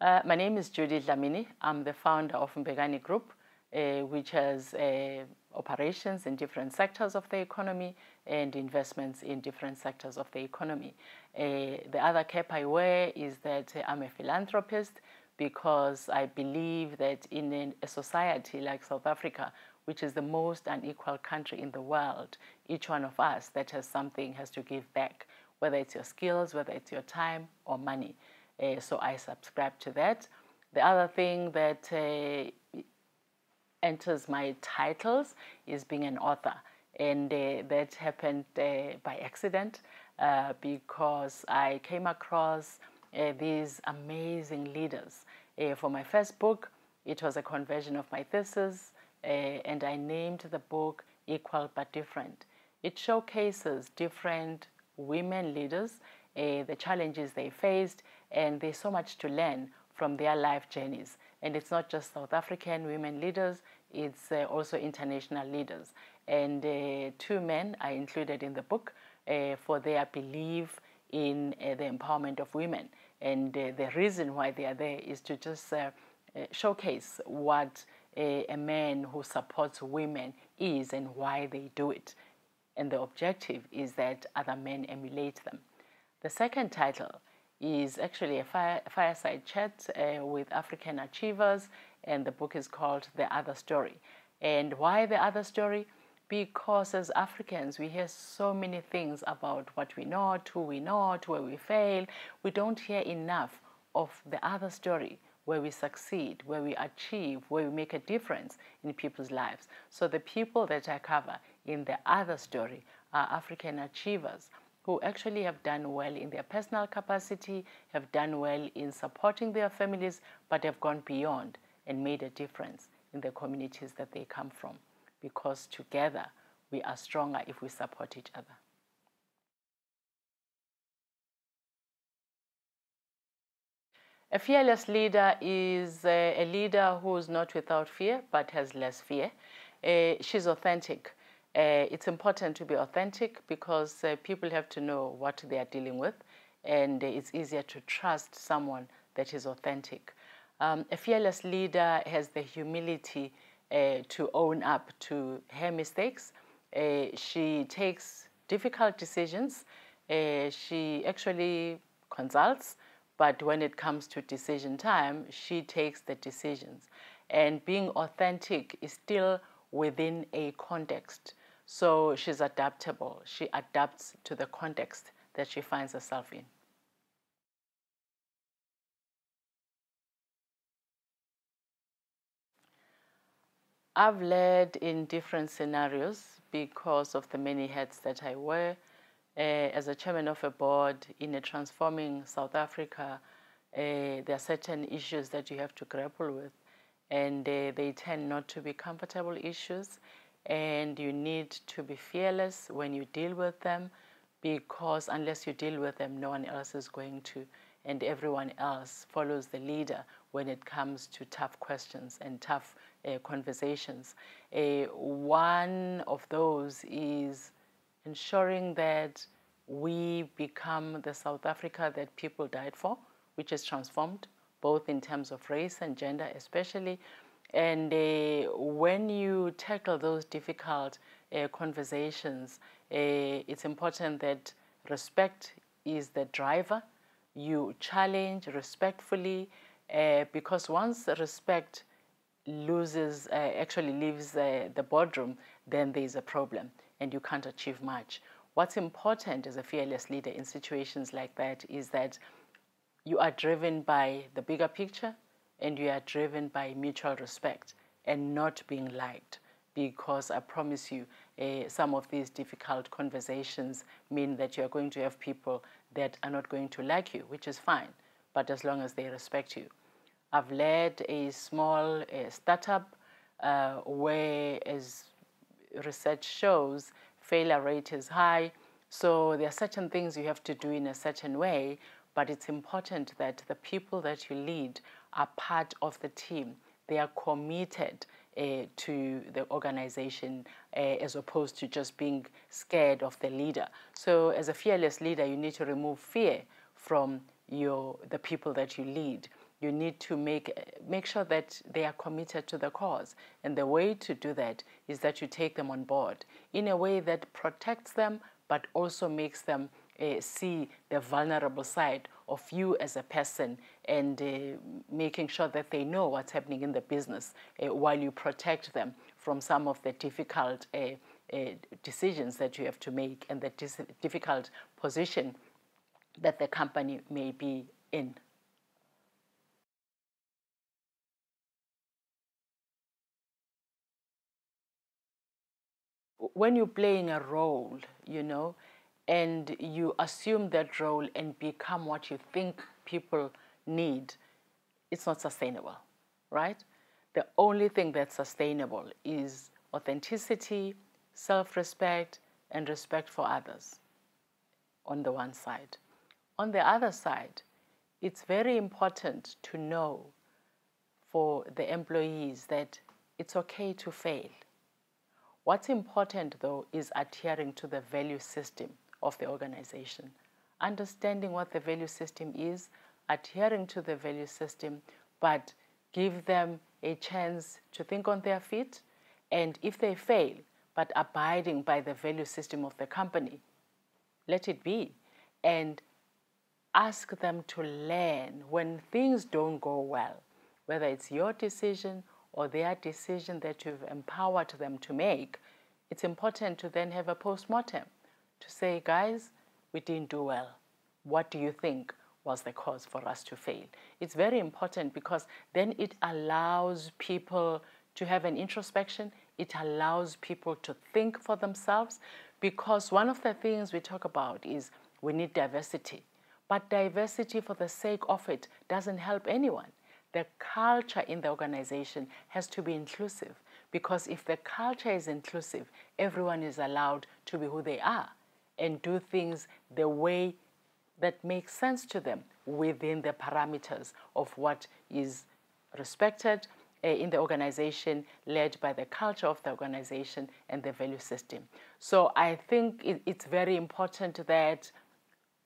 Uh, my name is Judy Dlamini. I'm the founder of Mbekani Group, uh, which has uh, operations in different sectors of the economy and investments in different sectors of the economy. Uh, the other cap I wear is that I'm a philanthropist because I believe that in a society like South Africa, which is the most unequal country in the world, each one of us that has something has to give back, whether it's your skills, whether it's your time or money. Uh, so I subscribe to that. The other thing that uh, enters my titles is being an author. And uh, that happened uh, by accident uh, because I came across uh, these amazing leaders. for my first book, it was a conversion of my thesis, and I named the book Equal but Different. It showcases different women leaders, the challenges they faced, and there's so much to learn from their life journeys. And it's not just South African women leaders, it's uh, also international leaders. And uh, two men are included in the book uh, for their belief in uh, the empowerment of women. And uh, the reason why they are there is to just uh, showcase what a man who supports women is and why they do it. And the objective is that other men emulate them. The second title is actually a fire, fireside chat uh, with African achievers, and the book is called The Other Story. And why The Other Story? Because as Africans, we hear so many things about what we not, who we not, where we fail. We don't hear enough of the other story where we succeed, where we achieve, where we make a difference in people's lives. So the people that I cover in the other story are African achievers who actually have done well in their personal capacity, have done well in supporting their families, but have gone beyond and made a difference in the communities that they come from. Because together we are stronger if we support each other. A fearless leader is a, leader who is not without fear but has less fear. Uh, she's authentic. Uh, it's important to be authentic because uh, people have to know what they are dealing with, and it's easier to trust someone that is authentic. Um, a fearless leader has the humility uh, to own up to her mistakes. Uh, she takes difficult decisions. Uh, she actually consults, but when it comes to decision time, she takes the decisions. And being authentic is still within a context. So she's adaptable. She adapts to the context that she finds herself in. I've led in different scenarios because of the many hats that I wear. Uh, as a chairman of a board in a transforming South Africa, uh, there are certain issues that you have to grapple with, and uh, they tend not to be comfortable issues and you need to be fearless when you deal with them because unless you deal with them, no one else is going to, and everyone else follows the leader when it comes to tough questions and tough uh, conversations. Uh, one of those is ensuring that we become the South Africa that people died for, which is transformed, both in terms of race and gender, especially and uh, when you tackle those difficult uh, conversations, uh, it's important that respect is the driver. You challenge respectfully uh, because once respect loses, uh, actually leaves the boardroom, then there's a problem and you can't achieve much. What's important as a fearless leader in situations like that is that you are driven by the bigger picture, and you are driven by mutual respect and not being liked because I promise you, uh, some of these difficult conversations mean that you are going to have people that are not going to like you, which is fine, but as long as they respect you. I've led a small uh, startup uh, where, as research shows, failure rate is high. So there are certain things you have to do in a certain way, but it's important that the people that you lead are part of the team. They are committed uh, to the organization uh, as opposed to just being scared of the leader. So as a fearless leader, you need to remove fear from your, the people that you lead you need to make make sure that they are committed to the cause and the way to do that is that you take them on board in a way that protects them but also makes them uh, see the vulnerable side of you as a person and uh, making sure that they know what's happening in the business uh, while you protect them from some of the difficult uh, uh, decisions that you have to make and the difficult position that the company may be in. when you're playing a role, you know, and you assume that role and become what you think people need, it's not sustainable, right? The only thing that's sustainable is authenticity, self respect, and respect for others on the one side. On the other side, it's very important to know for the employees that it's okay to fail What's important, though, is adhering to the value system of the organization. Understanding what the value system is, adhering to the value system, but give them a chance to think on their feet. And if they fail, but abiding by the value system of the company, let it be. And ask them to learn when things don't go well, whether it's your decision or their decision that you've empowered them to make, it's important to then have a post-mortem to say, guys, we didn't do well. What do you think was the cause for us to fail? It's very important because then it allows people to have an introspection. It allows people to think for themselves because one of the things we talk about is we need diversity. But diversity for the sake of it doesn't help anyone the culture in the organization has to be inclusive because if the culture is inclusive, everyone is allowed to be who they are and do things the way that makes sense to them within the parameters of what is respected uh, in the organization, led by the culture of the organization and the value system. So I think it, it's very important that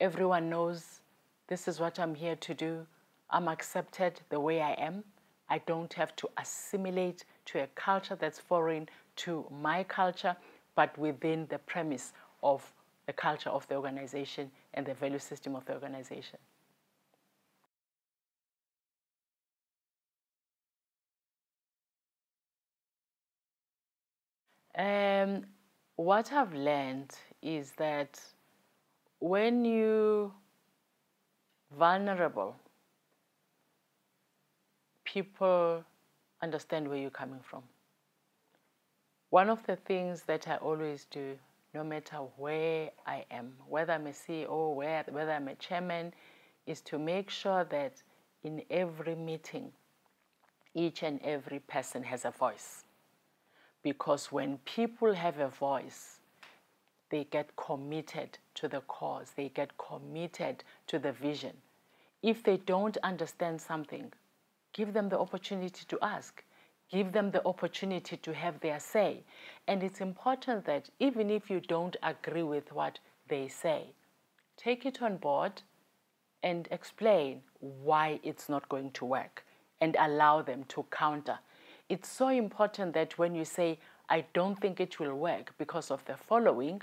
everyone knows this is what I'm here to do. I'm accepted the way I am. I don't have to assimilate to a culture that's foreign to my culture, but within the premise of the culture of the organization and the value system of the organization. Um, what I've learned is that when you vulnerable people understand where you're coming from. One of the things that I always do, no matter where I am, whether I'm a CEO, whether I'm a chairman, is to make sure that in every meeting, each and every person has a voice. Because when people have a voice, they get committed to the cause, they get committed to the vision. If they don't understand something, Give them the opportunity to ask. Give them the opportunity to have their say. And it's important that even if you don't agree with what they say, take it on board and explain why it's not going to work and allow them to counter. It's so important that when you say, I don't think it will work because of the following,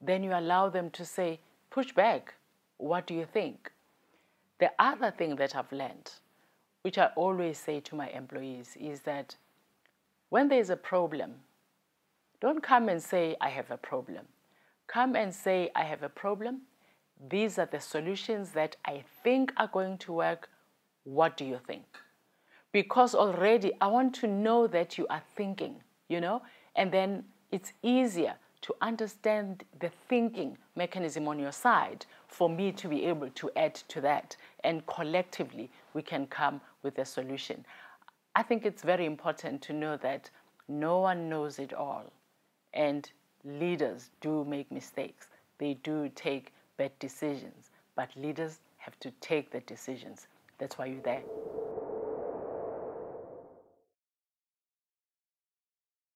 then you allow them to say, push back. What do you think? The other thing that I've learned which I always say to my employees, is that when there's a problem, don't come and say, I have a problem. Come and say, I have a problem. These are the solutions that I think are going to work. What do you think? Because already I want to know that you are thinking, you know, and then it's easier to understand the thinking mechanism on your side for me to be able to add to that. And collectively, we can come with a solution. I think it's very important to know that no one knows it all. And leaders do make mistakes, they do take bad decisions, but leaders have to take the decisions. That's why you're there.